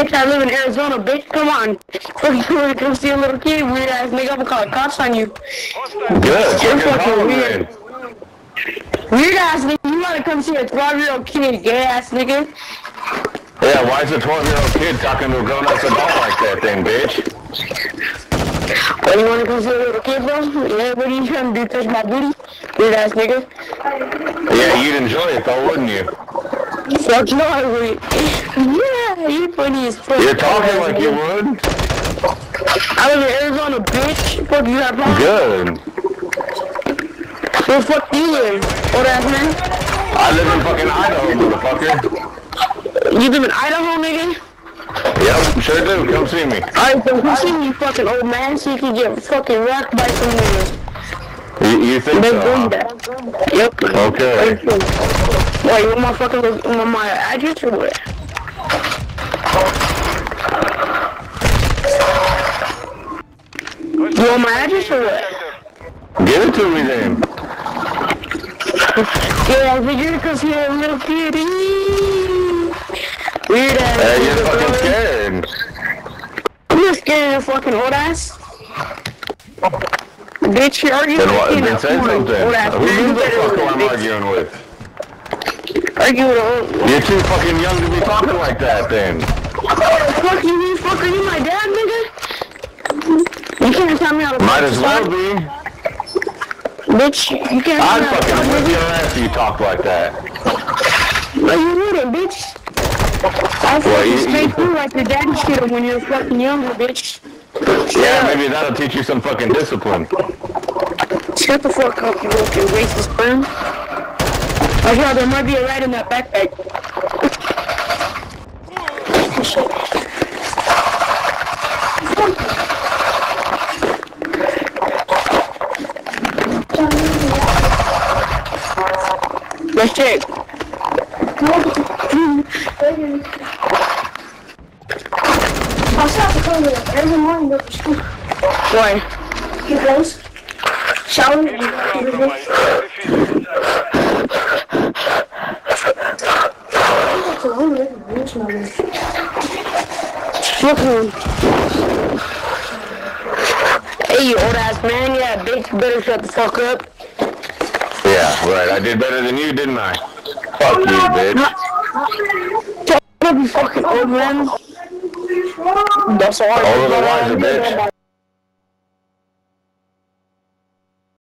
Bitch, I live in Arizona, bitch. Come on. Fuck you wanna come see a little kid, weird ass nigga. I'm gonna call the cops on you. Good. You're Fucking weird. Weird ass nigga, you wanna come see a 12 year old kid, gay ass nigga? Yeah, why is a 12 year old kid talking to a grown ass adult like that then, bitch? What, you wanna come see a little kid, bro? Yeah, what are you trying to do? Touch my booty? Weird ass nigga. Yeah, you'd enjoy it though, wouldn't you? Fuck no, I would. yeah, you funny as fuck. You're talking like you would. I live in Arizona, bitch. Fuck you have wrong. Good. Where the fuck do you live, old ass man? I live in fucking Idaho, motherfucker. You live in Idaho, nigga? Yep, sure do. Come see me. Alright, so who seen you fucking old man so you can get fucking rocked by some niggas? You, you think They so? huh? that. Yep. Okay. Why, you want my fucking, want my address or what? You want my address or what? Give it to me then. Yeah, I figured because you're a little kid. Weird ass. Hey, you're fucking bro. scared. I'm not scared of fucking old ass. Bitch, you're arguing Then, with what, then say something. Old ass Who you You the fuck who I'm arguing with? Argue with a You're too fucking young to be talking like that then. Fuck you, you fuck, are you my dad, nigga? You can't tell me how to Might as well talk. be. Bitch, you can't I'd tell me how to fucking whip nigga. your ass if you talk like that. No, you wouldn't, bitch. I'll Well, fucking you- straight through like your daddy shit when you were fucking younger, bitch. Yeah, maybe that'll teach you some fucking discipline. Shut the fuck up, you fucking racist sperm. Oh yeah, there might be a rat in that backpack. Let's check. I'll stop the with every morning to school. Why? He goes, shower, Look him. Hey, you old ass man, yeah, bitch, better shut the fuck up. Yeah, right. I did better than you, didn't I? Fuck you, bitch. Up, you fucking old man. That's all. Older than wiser, bitch.